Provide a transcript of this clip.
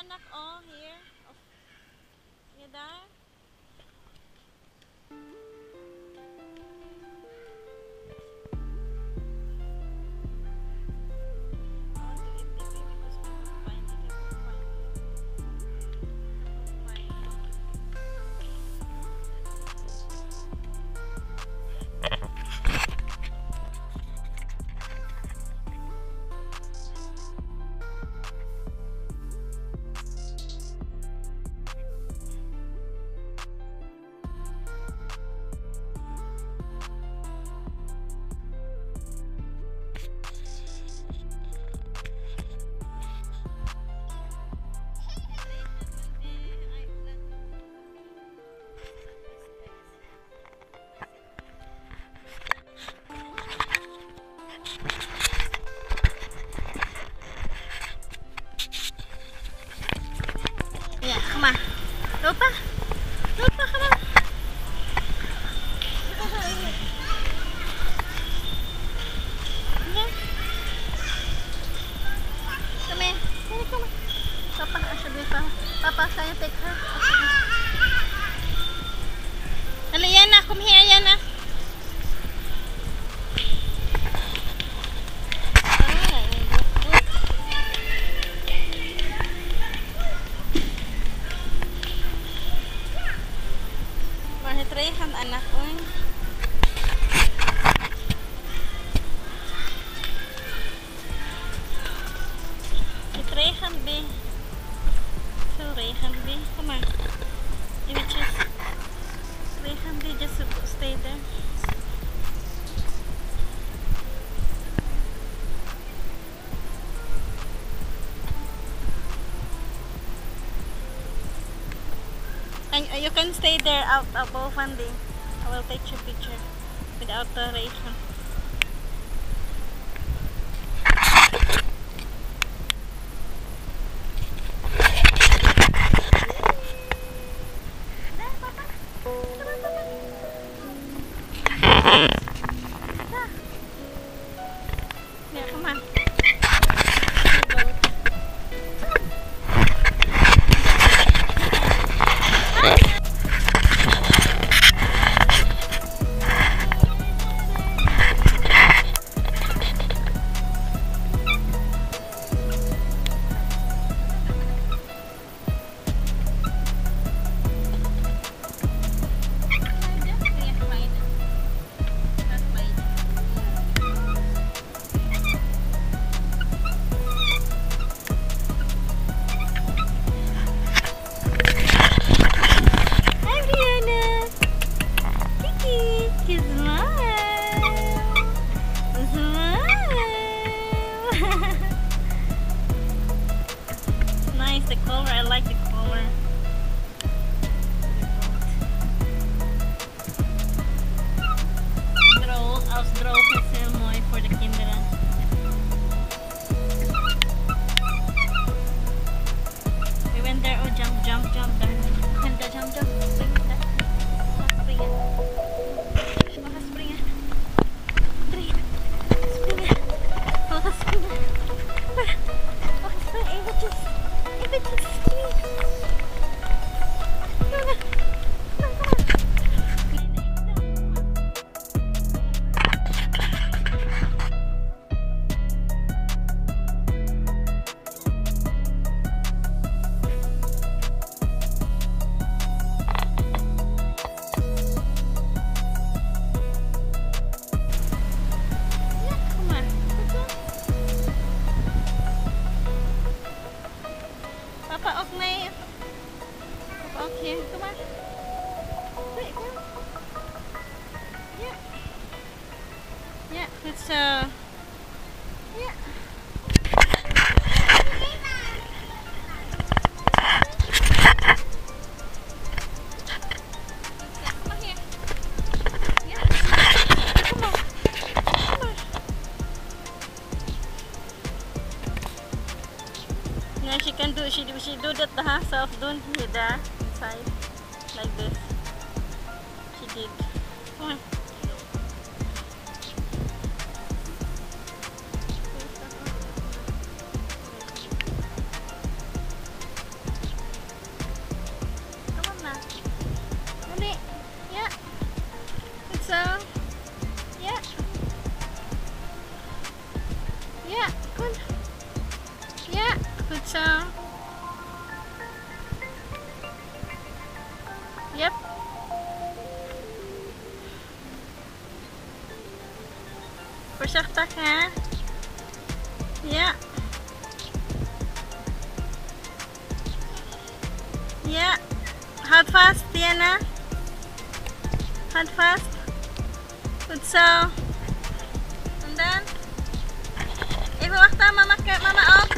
anak, oh, here. Oh. You? Sabi pa, papasaya take And uh, you can stay there out above and I will take your picture without the radiation. over. I like the Yep. Voorzichtig hè. Ja. Ja. Houd vast, Diana. Houd vast. Goed zo. En dan? Even wachten, mama, mama op.